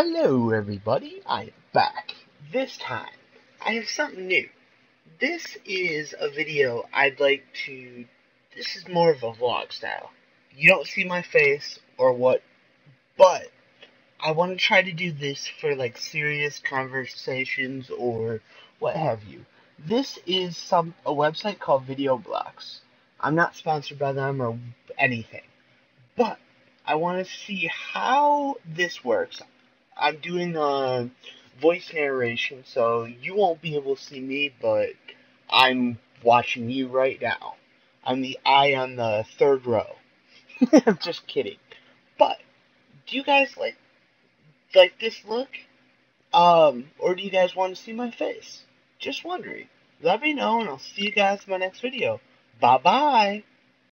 Hello everybody, I am back. This time, I have something new. This is a video I'd like to, this is more of a vlog style. You don't see my face or what, but I want to try to do this for like serious conversations or what have you. This is some a website called Video Blocks. I'm not sponsored by them or anything, but I want to see how this works. I'm doing a voice narration, so you won't be able to see me, but I'm watching you right now. I'm the eye on the third row. I'm just kidding. But do you guys like like this look? Um, or do you guys want to see my face? Just wondering. Let me know, and I'll see you guys in my next video. Bye bye.